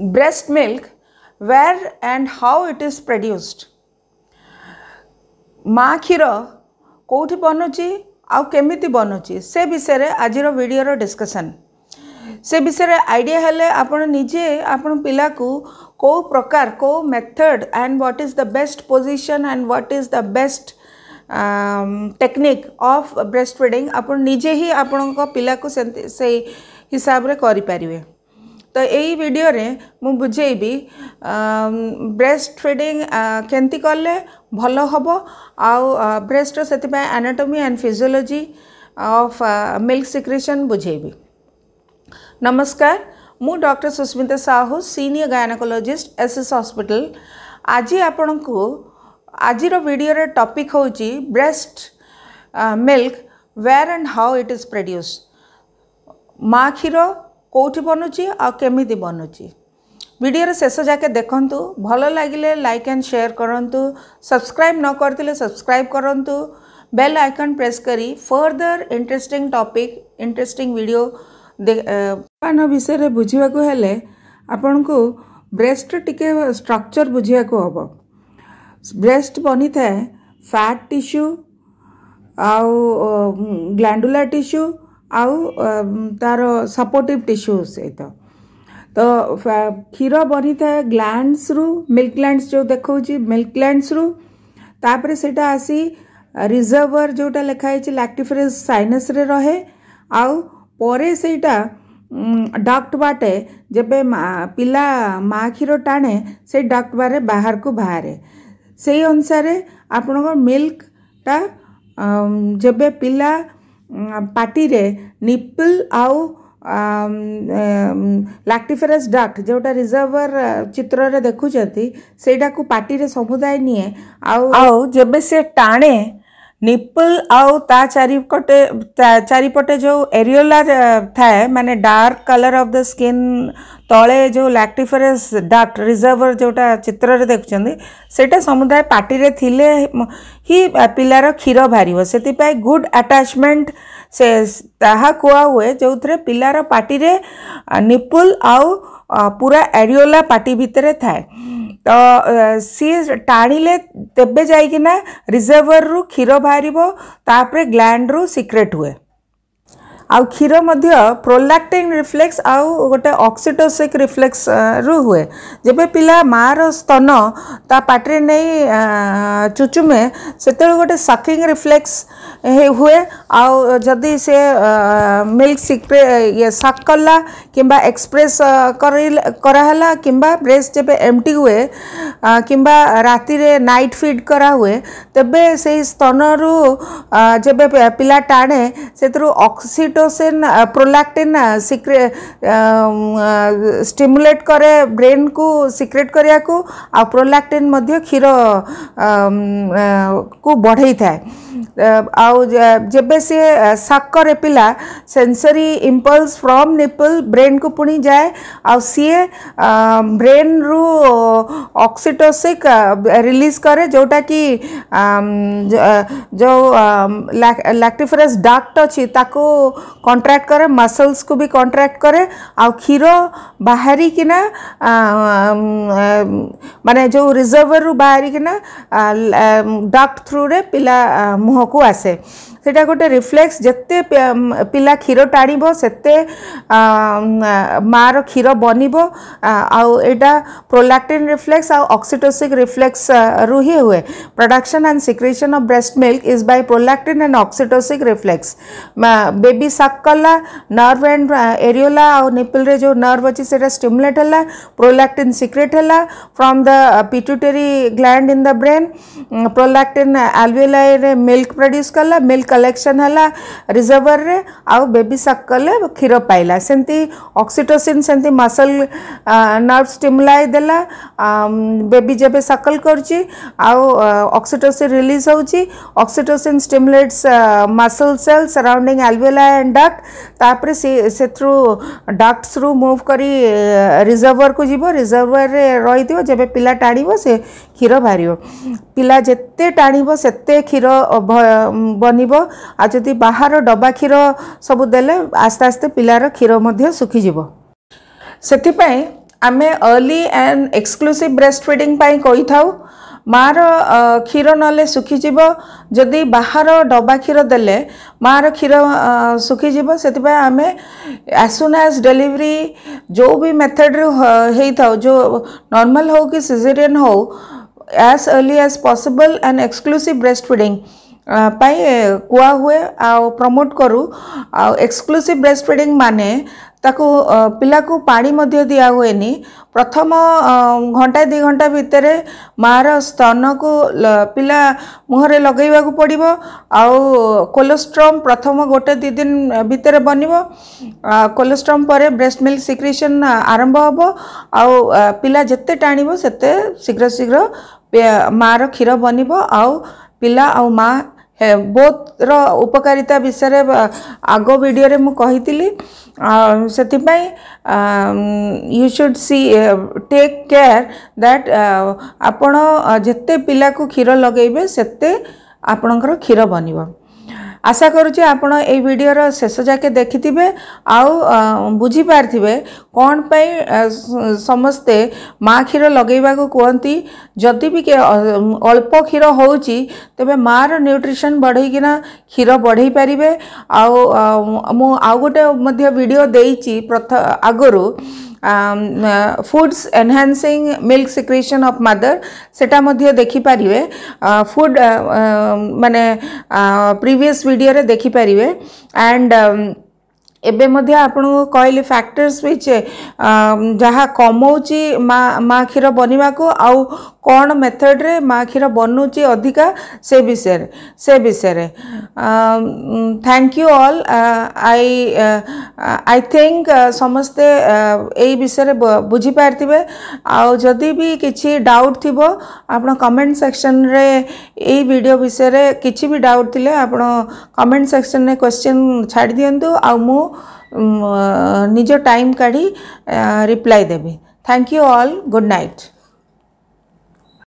breast milk where and how it is produced ମା' କ୍ଷୀର କେଉଁଠି ବନୁଛି ଆଉ କେମିତି ବନୁଛି ସେ ବିଷୟରେ ଆଜିର ଭିଡ଼ିଓର ଡିସ୍କସନ୍ ସେ ବିଷୟରେ ଆଇଡ଼ିଆ ହେଲେ ଆପଣ ନିଜେ ଆପଣ ପିଲାକୁ କେଉଁ ପ୍ରକାର କେଉଁ method and what is the best position and what is the best technique of breast feeding ଆପଣ ନିଜେ ହିଁ ଆପଣଙ୍କ ପିଲାକୁ ସେଇ ହିସାବରେ କରିପାରିବେ तो यही बुझे मुझेबी ब्रेस्ट फिडिंग केमती कले भल हम आेस्टर से anatomy and physiology of milk secretion बुझेबी नमस्कार मु doctor Susmita Sahu senior gynaecologist S S hospital आज आपण को आज भिडियो टपिक हूँ breast milk where and how it is produce माँ क्षीर କେଉଁଠି ବନୁଛି ଆଉ କେମିତି ବନୁଛି ଭିଡ଼ିଓର ଶେଷ ଯାକେ ଦେଖନ୍ତୁ ଭଲ ଲାଗିଲେ ଲାଇକ୍ ଆଣ୍ଡ ସେୟାର କରନ୍ତୁ ସବସ୍କ୍ରାଇବ୍ ନ କରିଥିଲେ ସବସ୍କ୍ରାଇବ୍ କରନ୍ତୁ ବେଲ୍ ଆଇକନ୍ ପ୍ରେସ୍ କରି further interesting topic interesting video ଧୂମପାନ ବିଷୟରେ ବୁଝିବାକୁ ହେଲେ ଆପଣଙ୍କୁ ବ୍ରେଷ୍ଟର ଟିକେ ଷ୍ଟ୍ରକ୍ଚର ବୁଝିବାକୁ ହେବ ବ୍ରେଷ୍ଟ ବନିଥାଏ ଫ୍ୟାଟ୍ ଟିସ୍ୟୁ ଆଉ ଗ୍ଲାଣ୍ଡୁଲା ଟିସ୍ୟୁ ଆଉ ତାର ସପୋର୍ଟିଭ୍ ଟିସ୍ୟୁ ସହିତ ତ କ୍ଷୀର ବନିଥାଏ ଗ୍ଲାଣ୍ଡସରୁ ମିଲ୍କ ଗ୍ଲାଣ୍ଡସ ଯେଉଁ ଦେଖାଉଛି ମିଲ୍କ ଗ୍ଲାଣ୍ଡସରୁ ତାପରେ ସେଇଟା ଆସି ରିଜର୍ଭର ଯେଉଁଟା ଲେଖା ହେଇଛି ଲାକ୍ଟିଫରେନ୍ସ ସାଇନସରେ ରହେ ଆଉ ପରେ ସେଇଟା ଡକ୍ଟ ବାଟେ ଯେବେ ପିଲା ମା କ୍ଷୀର ଟାଣେ ସେଇ ଡକ୍ଟ ବାରେ ବାହାରକୁ ବାହାରେ ସେଇ ଅନୁସାରେ ଆପଣଙ୍କ ମିଲ୍କଟା ଯେବେ ପିଲା ପାଟିରେ ନିପଲ୍ ଆଉ ଲାକ୍ଟିଫେରସ୍ ଡକ୍ଟ ଯେଉଁଟା ରିଜର୍ଭର ଚିତ୍ରରେ ଦେଖୁଛନ୍ତି ସେଇଟାକୁ ପାଟିରେ ସମୁଦାୟ ନିଏ ଆଉ ଆଉ ଯେବେ ସେ ଟାଣେ निपल आउ ता चारिपटे चारिपटे जो एरियोला था मैंने dark colour of the skin तले जो लैक्टिफेरस डार्क रिजर्वर जोटा चित्र देखुं से समुदाय पार्टी रे थिले ही पिलार क्षीर बाहर से गुड अटैचमेंट से कुआ हुए जो थे पिलार पार्टी निपल आउ पूरा एरियोला पार्टी भितर थाए ତ ସିଏ ଟାଣିଲେ ତେବେ ଯାଇକିନା ରିଜର୍ଭରରୁ କ୍ଷୀର ବାହାରିବ ତାପରେ ଗ୍ଲାଣ୍ଡରୁ ସିକ୍ରେଟ୍ ହୁଏ आउ क्षीर प्रोलाक्टिन रिफ्लेक्स आउ गोटे अक्सीटोसिक रिफ्लेक्स रु हुए जब पिला मार स्तन ता पटे नहीं चुचुमे से गोटे सकिंग रिफ्लेक्स हुए आउ जदि से आ, मिल्क ये सक कला कि एक्सप्रेस कराला कि ब्रेस्ट जब एम टी हुए कि राति नाइट फिड करा हुए तबे से स्तन रु जब पिला टाणे से अक्सीटो ऑक्सीटोसिन प्रोलैक्टिन स्टिमुलेट करे ब्रेन को सिक्रेट करने को आ प्रोलैक्टिन क्षीर को बढ़ई थाए आ जब सी साकर पिला sensory impulse from nipple brain को पुणी जाए आ सीए ब्रेन रु ऑक्सीटोसिक रिलीज करे जोटा कि जो लैक्टिफेरस डाक्ट अच्छी ताको କଣ୍ଟ୍ରାକ୍ଟ କରେ ମସଲ୍ସକୁ ବି କଣ୍ଟ୍ରାକ୍ଟ କରେ ଆଉ କ୍ଷୀର ବାହାରିକିନା ମାନେ ଯେଉଁ ରିଜର୍ଭରରୁ ବାହାରିକିନା ଡକ୍ଟ ଥ୍ରୁରେ ପିଲା ମୁହଁକୁ ଆସେ सेटा गोटे रिफ्लेक्स जत्ते पिला क्षीर टाण से माँ क्षीर बनब आईटा प्रोलाक्टिन रिफ्लेक्स आक्सीटोसिक रिफ्लेक्स रु हुए production and secretion of breast milk is by prolactin and oxytocic reflex baby कला नर्व एंड एरियोला आउ निपल जो नर्व अच्छे से स्टिमुलेट है प्रोलाक्टिन सिक्रेट है from the pituitary gland in the brain prolactin alveoli milk produce कला milk collection है reservoir रे आउ बेबी सक कले क्षीर पाइला सेमती अक्सीटोसीन से मसल नर्व स्टिमुलाई दे बेबी जब सकल करुच्ची release होक्सीटोसीन oxytocin muscle cell surrounding alveoli and duct तापर से से रू डक्ट्स रु रिजर्वर को जीव रिजर्वर में रही दियो जब पिला टाण से क्षीर बाहर पिला जिते टाणीबो से क्षीर बनब ଆଉ ଯଦି ବାହାର ଡବା କ୍ଷୀର ସବୁ ଦେଲେ ଆସ୍ତେ ଆସ୍ତେ ପିଲାର କ୍ଷୀର ମଧ୍ୟ ଶୁଖିଯିବ ସେଥିପାଇଁ ଆମେ early and exclusive breast feeding ପାଇଁ କହିଥାଉ ମାଆର କ୍ଷୀର ନହେଲେ ଶୁଖିଯିବ ଯଦି ବାହାର ଡବା କ୍ଷୀର ଦେଲେ ମାଆର କ୍ଷୀର ଶୁଖିଯିବ ସେଥିପାଇଁ ଆମେ ଆଜ୍ ସୁନ୍ ଆଜ୍ ଡେଲିଭରି ଯେଉଁ ବି ମେଥଡ଼ରେ ହେଇଥାଉ ଯେଉଁ ନର୍ମାଲ ହଉ କି ସିଜେରିଆନ୍ ହଉ as early as possible and exclusive breast feeding ପାଇଁ କୁହା ହୁଏ ଆଉ ପ୍ରମୋଟ୍ କରୁ ଆଉ ଏକ୍ସକ୍ଲୁସିଭ୍ ବ୍ରେଷ୍ଟ ଫିଡ଼ିଙ୍ଗ ମାନେ ତାକୁ ପିଲାକୁ ପାଣି ମଧ୍ୟ ଦିଆହୁଏନି ପ୍ରଥମ ଘଣ୍ଟା ଦୁଇ ଘଣ୍ଟା ଭିତରେ ମାଆର ସ୍ତନକୁ ପିଲା ମୁହଁରେ ଲଗାଇବାକୁ ପଡ଼ିବ ଆଉ କୋଲେଷ୍ଟ୍ରମ୍ ପ୍ରଥମ ଗୋଟେ ଦୁଇ ଦିନ ଭିତରେ ବନିବ କୋଲେଷ୍ଟ୍ରମ୍ ପରେ ବ୍ରେଷ୍ଟ ମିଲ୍କ ସିକ୍ରେସନ୍ ଆରମ୍ଭ ହେବ ଆଉ ପିଲା ଯେତେ ଟାଣିବ ସେତେ ଶୀଘ୍ର ଶୀଘ୍ର ମାଆର କ୍ଷୀର ବନିବ ଆଉ ପିଲା ଆଉ ମା ବୋଥ୍ର ଉପକାରିତା ବିଷୟରେ ଆଗ ଭିଡ଼ିଓରେ ମୁଁ କହିଥିଲି ସେଥିପାଇଁ you should C take care that ଆପଣ ଯେତେ ପିଲାକୁ କ୍ଷୀର ଲଗାଇବେ ସେତେ ଆପଣଙ୍କର କ୍ଷୀର ବନିବ ଆଶା କରୁଛି ଆପଣ ଏଇ ଭିଡ଼ିଓର ଶେଷ ଯାକେ ଦେଖିଥିବେ ଆଉ ବୁଝିପାରିଥିବେ କ'ଣ ପାଇଁ ସମସ୍ତେ ମା' କ୍ଷୀର ଲଗାଇବାକୁ କୁହନ୍ତି ଯଦି ବି ଅଳ୍ପ କ୍ଷୀର ହେଉଛି ତେବେ ମାଆର ନ୍ୟୁଟ୍ରିସନ୍ ବଢ଼େଇକିନା କ୍ଷୀର ବଢ଼େଇ ପାରିବେ ଆଉ ମୁଁ ଆଉ ଗୋଟେ ମଧ୍ୟ ଭିଡ଼ିଓ ଦେଇଛି ପ୍ରଥ ଆଗରୁ foods enhancing milk secretion of mother সেটা মধ্যে দেখিপারিবে ফুড মানে প্রিভিয়াস ভিডিওরে দেখিপারিবে অ্যান্ড ଏବେ ମଧ୍ୟ ଆପଣଙ୍କୁ କହିଲି ଫ୍ୟାକ୍ଟର୍ସ ୱିଚ୍ ଯାହା କମାଉଛି ମା ମା କ୍ଷୀର ବନିବାକୁ ଆଉ କ'ଣ ମେଥଡ଼ରେ ମା କ୍ଷୀର ବନୁଛି ଅଧିକା ସେ ବିଷୟରେ ସେ ବିଷୟରେ thank you all I I think ସମସ୍ତେ ଏଇ ବିଷୟରେ ବୁଝିପାରିଥିବେ ଆଉ ଯଦି ବି କିଛି ଡାଉଟ୍ ଥିବ ଆପଣ କମେଣ୍ଟ ସେକ୍ସନରେ ଏଇ ଭିଡ଼ିଓ ବିଷୟରେ କିଛି ବି ଡାଉଟ୍ ଥିଲେ ଆପଣ କମେଣ୍ଟ ସେକ୍ସନରେ କ୍ୱେଶ୍ଚିନ୍ ଛାଡ଼ି ଦିଅନ୍ତୁ ଆଉ ମୁଁ निज टाइम काढ़ी reply Devi thank you all good night